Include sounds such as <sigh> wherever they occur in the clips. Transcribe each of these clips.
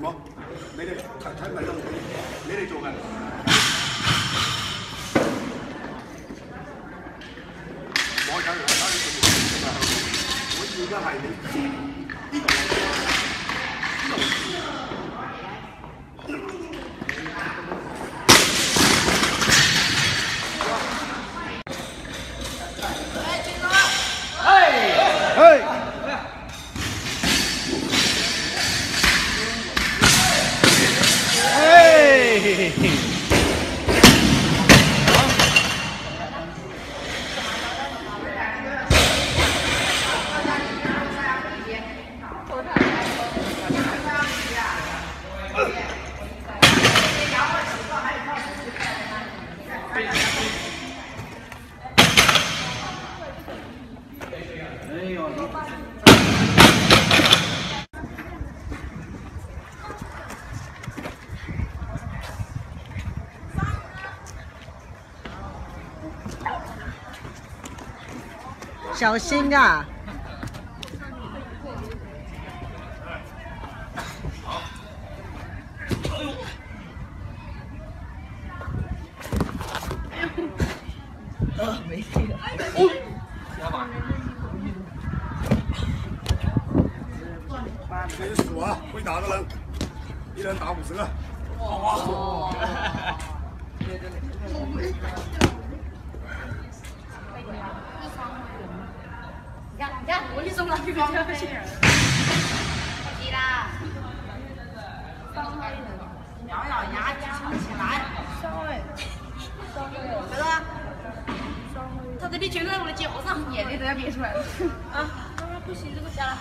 冇啊，你哋睇睇咪得。你哋做紧，我睇我睇你做紧。我依家系你。小心啊！打五十。个。哇！哇哇你觉得我的脚上演的都要出来啊！不行，这个，加了。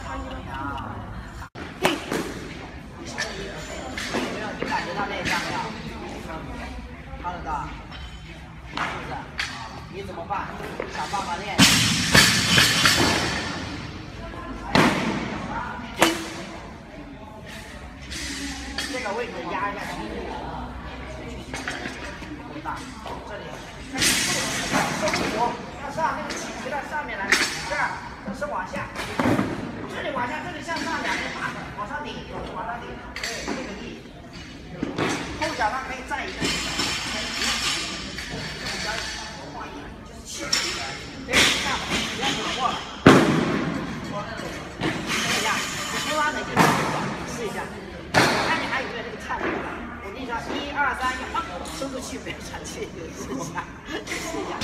看得到？是不是？你怎么办？想办法练。这个位置压一下肌肉，多大？这里，要上那个起皮到上面来，这儿，这是往下，这里往下，这里向上，两边打，往上顶，往上顶，对，这个力。后脚它可以要深呼气，不要喘气，试一下，试一下。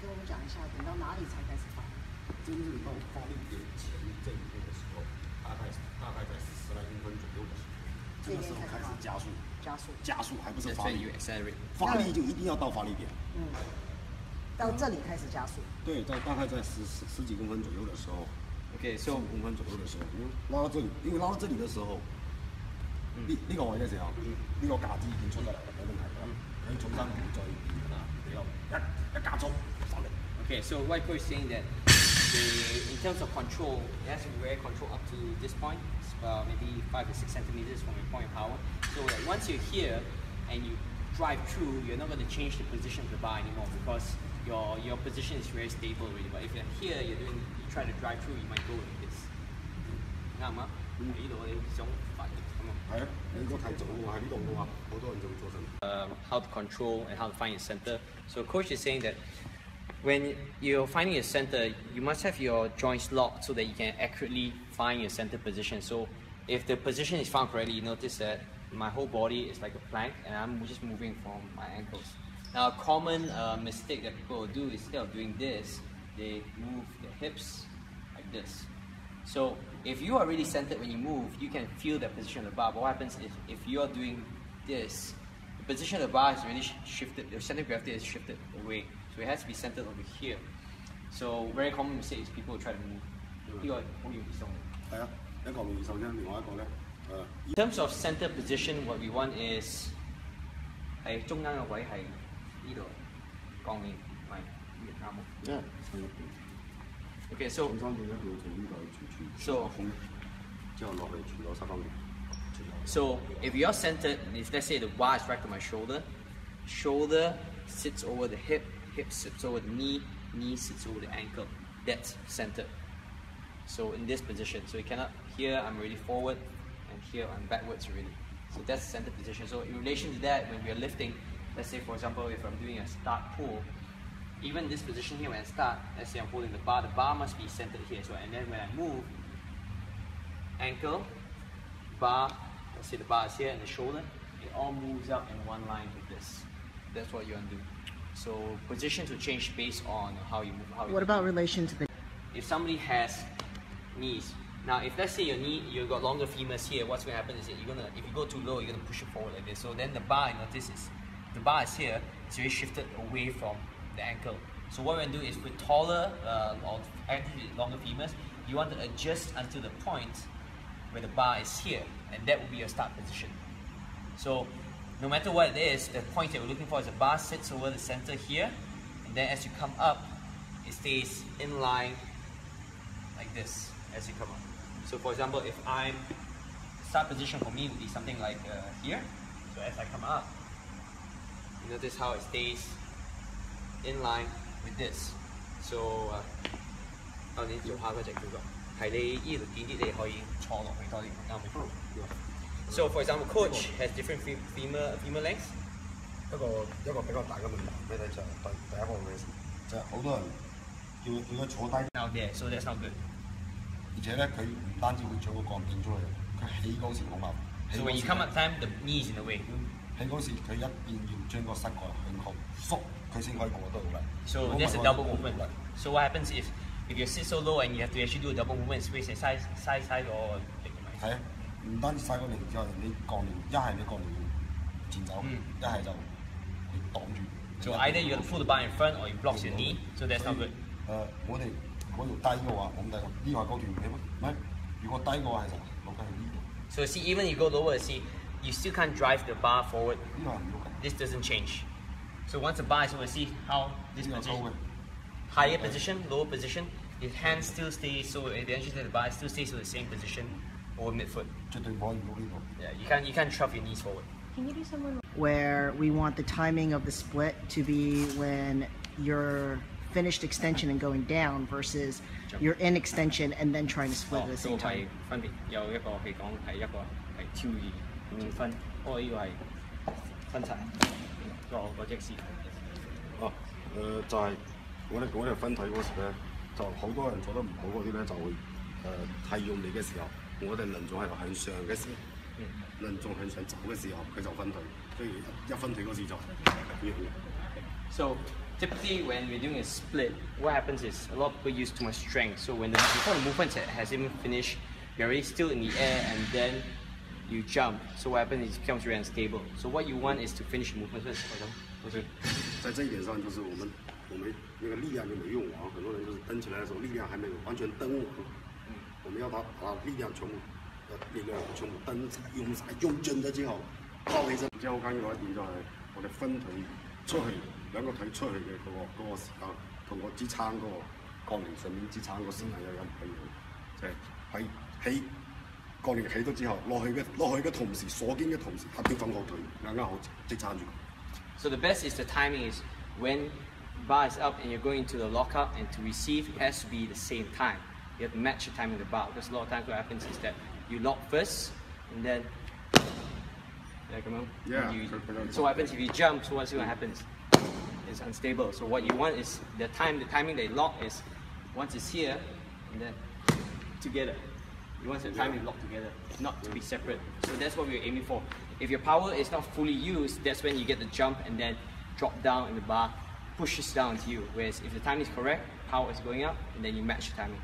跟我们讲一下，等到哪里才开始发？真正到发力点前这一步的时候，大概大概在十来公分左右的时候，这个时候开始加速，加速。加速还不是发 you，accelerate. 发力就一定要到发力点。嗯，到这里开始加速。对，到大概在十十十几公分左右的时候，Okay, 十 so 五公分左右的时候，因为拉到这里，因为拉到这里的时候，呢呢个位嘅时候，呢个架子已经出得嚟啦，冇问题㗎。佢重心唔再变啦，你又一一加速发力。 okay, so what coach is saying that the, in terms of control, it has to be very controlled up to this point, it's about maybe five to six centimeters from your point of power. So that once you're here and you drive through, you're not going to change the position of the bar anymore because your your position is very stable already. But if you're here, you're doing you try to drive through, you might go like this. 啱啊？喺呢度你想发力咁啊？系啊，你如果太早嘅话喺呢度嘅话，好多人就会做成。 um, how to control and how to find your center. So coach is saying that when you're finding your center, you must have your joints locked so that you can accurately find your center position. So if the position is found correctly, you notice that my whole body is like a plank and I'm just moving from my ankles. Now a common uh, mistake that people will do is instead of doing this, they move their hips like this. So if you are really centered when you move, you can feel the position of the bar. But what happens is if you are doing this, the position of the bar is really sh- shifted, the center of gravity is shifted away. So it has to be centered over here. So very common mistake is people try to move. 呢个好容易松嘅。系啊，一个容易受伤，另外一个咧，诶、 In terms of center position, what we want is 系中间嘅位系 Vietnam. Yeah. Okay, so. So. So if you're centered, if let's say the bar is right to my shoulder, shoulder sits over the hip, hip sits over the knee, knee sits over the ankle. That's centered. So in this position, so you cannot, here I'm really forward, and here I'm backwards really. So that's the center position. So in relation to that, when we are lifting, let's say for example, if I'm doing a start pull, even this position here when I start, let's say I'm holding the bar, the bar must be centered here. So and then when I move, ankle, bar, let's say the bar is here and the shoulder, it all moves up in one line with this. That's what you want to do. So positions will change based on how you move. How you What move. about relation to the if somebody has knees now if let's say your knee you've got longer femurs here what's going to happen is that you're gonna if you go too low you're gonna push it forward like this so then the bar you notice is the bar is here it's really shifted away from the ankle so what we're going to do is with taller uh, or longer femurs you want to adjust until the point where the bar is here and that will be your start position so no matter what it is the point that we're looking for is the bar sits over the center here and then as you come up it stays in line like this as you come up. So for example, if I'm start position for me would be something like uh, here. So as I come up, notice how it stays in line with this so uh, So for example, coach has different femur femur lengths. 一個一個比較大嘅問題咩咧？就第第一個嘅就係好多人叫叫佢坐低。Out there, so that's not good. when you come up time, the knees in the way. 起嗰時佢一邊要將個膝蓋向後縮，佢先可以過得到啦。So 如果唔係 that's a 嘅話 double movement. So what happens if if you sit so low and you have to actually do a double movement, it's wasting size size size or big 係啊，唔單止晒個力之外，你槓鈴一係你槓鈴前走，嗯一係就你擋住。So either you pull the bar in front or you blocks your knee. So that's not good. 誒、我哋嗰度低嘅話，咁低呢個係高段起唔係？如果低嘅話係就落緊喺呢度，So see, even you go lower, see, you still can't drive the bar forward. No, this doesn't change. So once the bar is over, see how this no, position, forward. higher okay. position, lower position, your hand still stays, so the entry to the bar, still stays in the same position or midfoot. Yeah, you can't, you can't shove your knees forward. Can you do someone where we want the timing of the split to be when you're finished extension and going down versus Jump. you're in extension and then trying to split oh, at the same time. 五分，我以為分齊個個即時。哦，誒、就係、我哋我哋分體嗰時咧，就好多人做得唔好嗰啲咧，就會誒太用力嘅時候，我哋輪仲係向上嘅時候，輪仲向上走嘅時候，佢就分腿，所以一分腿嗰時就要 So typically when we're doing a split, what happens is a lot of people use too much strength. So when the, before the movement ha- has even finished, you're already still in the air and then you jump. So what happens is it becomes very unstable. So what you want is to finish the movement first. 是 <laughs> 在这一点上，就是我们我们那个力量就没用完，很多人就是蹬起来的时候力量还没有完全蹬完，嗯我们要把把力量全部呃力量全部蹬晒用晒用盡咗之後，拋起身。之後好緊要一點就係我哋分腿出去，兩個腿出去嘅嗰、個嗰、個時間，同我支撐嗰個槓鈴上面支撐個時間有有唔一樣，就係喺起 杠铃起咗之后，落去嘅落去嘅同时锁肩嘅同时，合调翻个腿啱啱好即撑住佢。 So the best is the timing is when bar is up and you're going to the lockup and to receive it has to be the same time. You have to match the timing of the bar because a lot of times what happens is that you lock first and then yeah, come on. Yeah, You- correct, correct. so what happens if you jump? So what's going to happen? It's unstable. So what you want is the time. The timing they lock is once it's here and then together. You want the timing lock together, not to be separate. So that's what we're aiming for. If your power is not fully used, that's when you get the jump and then drop down and the bar pushes down to you. Whereas if the timing is correct, power is going up and then you match the timing.